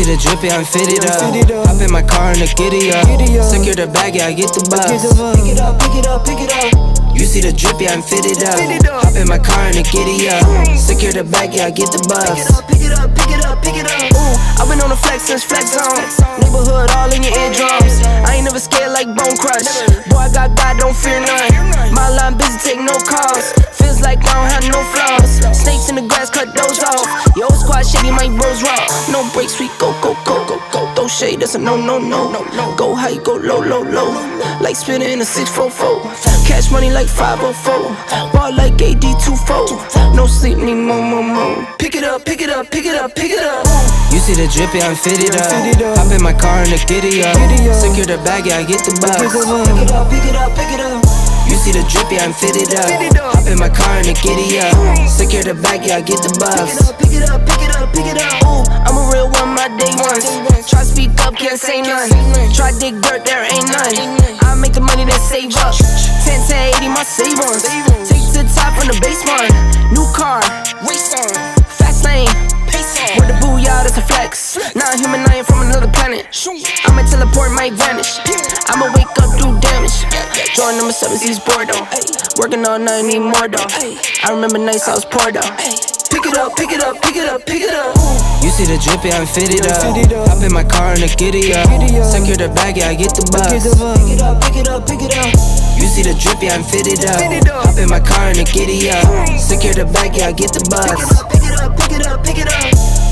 see the drippy, I'm fitted up. Hop in my car and the giddy up. Secure the bag, yeah, I get the bus. Pick it up, pick it up, pick it up. You see the drippy, I'm fitted up. Hop in my car and the giddy up. Secure the bag, yeah, I get the bus. Pick it up, pick it up, pick it up. Ooh, I've been on the flex since flex zone. Neighborhood all in your eardrums. I ain't never scared like Bone Crush. Boy, I got God, don't fear none. My line busy, take no Yo, squad shitty, my bros raw. No breaks, we go, go, go, go, go. Throw shade, that's a no, no, no. Go high, go low, low, low. Like spinning in a 644. Cash money like 504. Ball like AD24. No sleep, need more, more, more. Pick it up, pick it up, pick it up, pick it up. You see the drippy, I'm fitted up. Hop in my car and the giddy up. Secure the bag, yeah, I get the bus. Pick it up, pick it up, pick it up. See the drippy, I'm fitted up. Hop in my car and the giddy up. Secure the bag, yeah, I get the bus. Pick it up, pick it up, pick it up. Ooh, I'm a real one, my day ones. Try speak up, can't say none. Try dig dirt, there ain't none. I make the money, then save up. 10 to 80, my save ones. Take to the top from the basement. New car, race on. Fast lane, pace on. With the booyah, that's a flex. Not human, I ain't from another planet. I'ma teleport, might vanish. I'ma wake up. Join number seven, East Bordeaux. Working all night, need more though. I remember nights I was poor though. Pick it up, pick it up, pick it up, pick it up. You see the drippy, I'm fitted up. Hop in my car and the giddy up. Secure the bag, yeah, I get the bus. Pick it up, pick it up, pick it up. You see the drippy, I'm fitted up. Hop in my car and the giddy up. Secure the bag, yeah, I get the bus. Pick it up, pick it up, pick it up.